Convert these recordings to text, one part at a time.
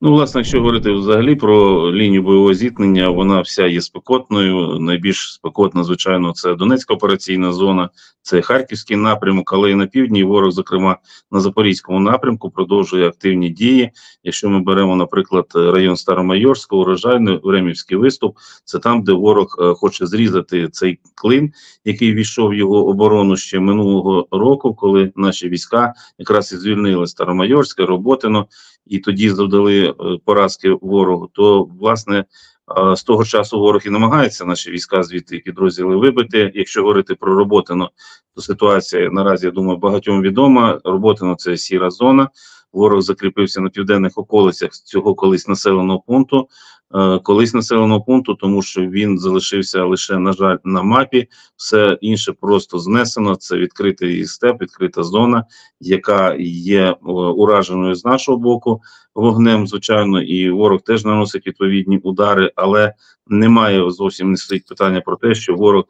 Ну, власне, якщо говорити взагалі про лінію бойового зіткнення, вона вся є спекотною. Найбільш спекотна, звичайно, це Донецька операційна зона, це Харківський напрямок, але і на півдні ворог, зокрема на Запорізькому напрямку, продовжує активні дії. Якщо ми беремо, наприклад, район Старомайорського, урожайний Времівський виступ, це там, де ворог е, хоче зрізати цей клин, який війшов в його оборону ще минулого року, коли наші війська якраз і звільнили Старомайорське, Роботино і тоді завдали е, поразки ворогу, то власне з того часу ворог і намагається наші війська звідти підрозділи вибити. Якщо говорити про Роботино, то ситуація наразі я думаю багатьом відома. Роботино це сіра зона. Ворог закріпився на південних околицях цього колись населеного пункту. Е, колись населеного пункту, тому що він залишився лише на жаль на мапі. Все інше просто знесено. Це відкритий степ, відкрита зона, яка є е, ураженою з нашого боку вогнем. Звичайно, і ворог теж наносить відповідні удари, але немає зовсім не стоїть питання про те, що ворог,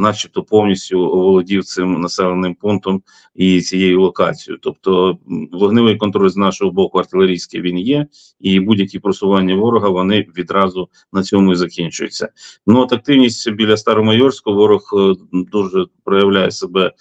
начебто, повністю оволодів цим населеним пунктом і цією локацією. Тобто, вогневий контроль з нашого боку артилерійський він є, і будь-які просування ворога вони відразу на цьому і закінчуються. Ну от активність біля Старомайорського ворог е, дуже проявляє себе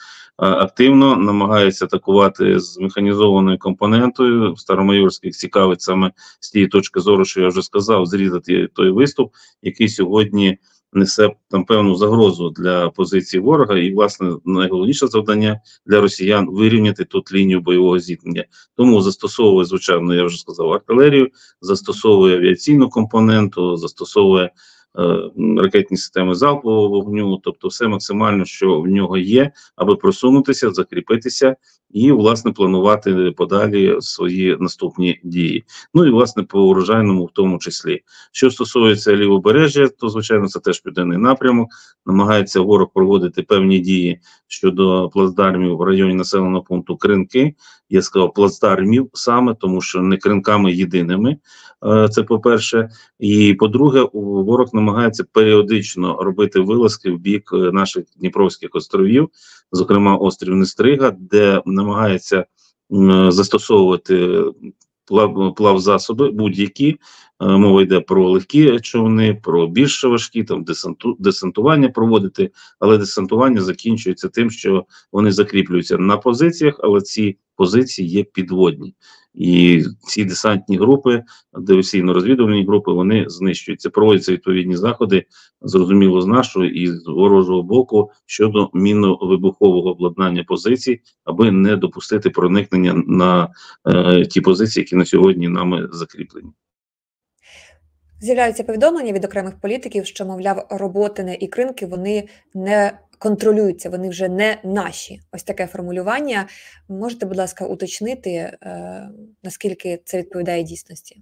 активно намагається атакувати з механізованою компонентою. Старомайорських цікавить саме з тієї точки зору, що я вже сказав, зрізати той виступ, який сьогодні несе там певну загрозу для позиції ворога. І, власне, найголовніше завдання для росіян вирівняти тут лінію бойового зіткнення. Тому застосовує, звичайно, я вже сказав, артилерію, застосовує авіаційну компоненту, застосовує. Е, ракетні системи залпового вогню, тобто все максимально, що в нього є, аби просунутися, закріпитися і власне планувати подалі свої наступні дії. Ну і власне по урожайному, в тому числі, що стосується лівобережжя, то звичайно це теж південний напрямок. Намагається ворог проводити певні дії щодо плацдармів в районі населеного пункту Кринки. Я сказав плацдармів саме, тому що не кринками єдиними. Е, це по перше, і по-друге, ворог намагається періодично робити вилазки в бік е, наших Дніпровських островів, зокрема острів Нестрига, де намагається застосовувати плав, плавзасоби будь-які. Е, мова йде про легкі човни, про більш важкі там десанту, десантування проводити, але десантування закінчується тим, що вони закріплюються на позиціях, але ці позиції є підводні. І ці десантні групи, диверсійно-розвідувальні групи, вони знищуються. Проводяться відповідні заходи, зрозуміло, з нашого і з ворожого боку щодо мінно-вибухового обладнання позицій, аби не допустити проникнення на е, ті позиції, які на сьогодні нами закріплені. З'являються повідомлення від окремих політиків, що мовляв, роботини і кринки вони не контролюються, вони вже не наші. Ось таке формулювання. Можете, будь ласка, уточнити, е, наскільки це відповідає дійсності?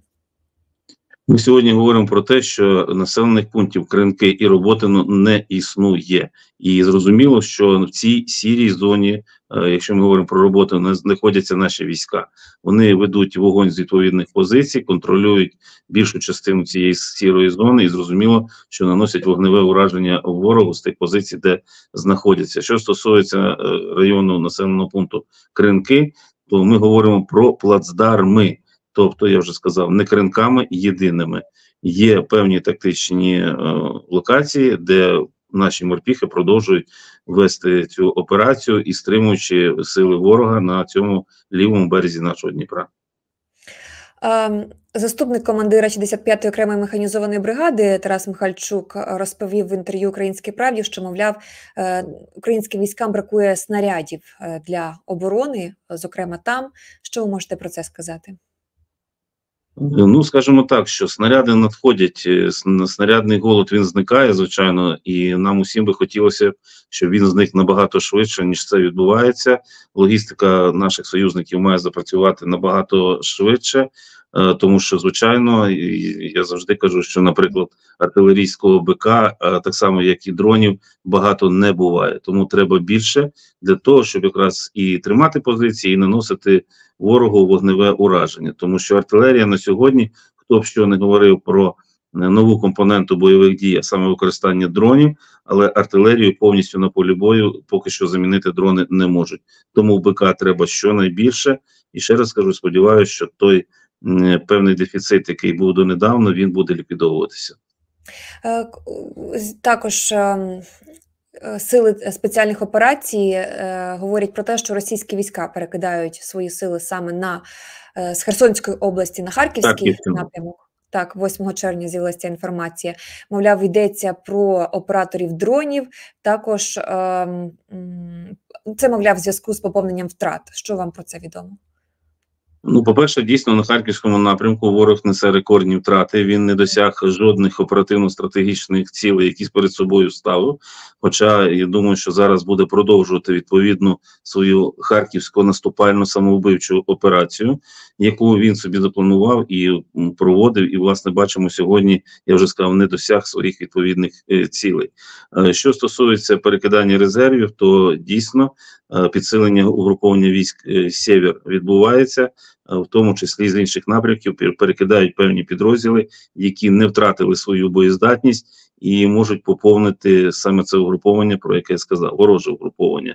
Ми сьогодні говоримо про те, що населених пунктів Кринки і Роботино не існує, і зрозуміло, що в цій сірій зоні, е, якщо ми говоримо про роботу, не знаходяться наші війська. Вони ведуть вогонь з відповідних позицій, контролюють більшу частину цієї сірої зони, і зрозуміло, що наносять вогневе ураження ворогу з тих позицій, де знаходяться. Що стосується е, району населеного пункту Кринки, то ми говоримо про плацдарми. Тобто, я вже сказав, не кринками єдиними. Є певні тактичні е, локації, де наші морпіхи продовжують вести цю операцію і стримуючи сили ворога на цьому лівому березі нашого Дніпра. Ем, заступник командира 65-ї окремої механізованої бригади Тарас Михальчук розповів в інтерв'ю Українській правді, що мовляв, е, українським військам бракує снарядів е, для оборони, зокрема там. Що ви можете про це сказати? Ну, скажімо так, що снаряди надходять, е, снарядний голод він зникає, звичайно, і нам усім би хотілося, щоб він зник набагато швидше, ніж це відбувається. Логістика наших союзників має запрацювати набагато швидше, е, тому що, звичайно, я завжди кажу, що, наприклад, артилерійського БК, е, так само як і дронів, багато не буває. Тому треба більше для того, щоб якраз і тримати позиції, і наносити ворогу вогневе ураження, тому що артилерія на сьогодні, хто б що не говорив про е, нову компоненту бойових дій, а саме використання дронів, але артилерію повністю на полі бою поки що замінити дрони не можуть. Тому в БК треба щонайбільше. І ще раз скажу, сподіваюся, що той певний дефіцит, який був донедавна, він буде ліквідовуватися. Е, Також ем, е, сили спеціальних операцій е, говорять про те, що російські війська перекидають свої сили саме на е, з Херсонської області на Харківський Харківський. напрямок. Так, 8 червня з'явилася інформація. Мовляв, йдеться про операторів дронів. Також ем, це мовляв в зв'язку з поповненням втрат. Що вам про це відомо? Ну, по-перше, дійсно на харківському напрямку ворог несе рекордні втрати. Він не досяг жодних оперативно-стратегічних цілей, які перед собою ставив. Хоча я думаю, що зараз буде продовжувати відповідну свою харківську наступальну самовбивчу операцію, яку він собі запланував і проводив. І, власне, бачимо сьогодні. Я вже сказав, не досяг своїх відповідних е, цілей. Е, Що стосується перекидання резервів, то дійсно підсилення угруповання військ е, Сєвєр відбувається, е, в тому числі з інших напрямків перекидають певні підрозділи, які не втратили свою боєздатність і можуть поповнити саме це угруповання, про яке я сказав, вороже угруповання.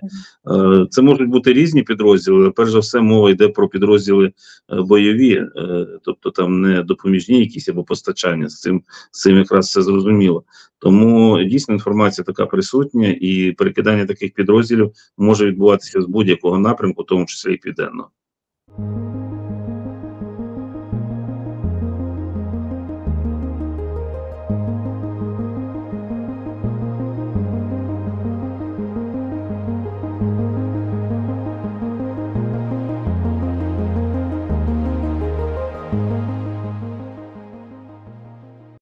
Е, Це можуть бути різні підрозділи, але перш за все мова йде про підрозділи е, бойові, е, тобто там не допоміжні якісь або постачання. З цим з цим якраз все зрозуміло. Тому дійсно інформація така присутня, і перекидання таких підрозділів може відбуватися з будь-якого напрямку, в тому числі і південного.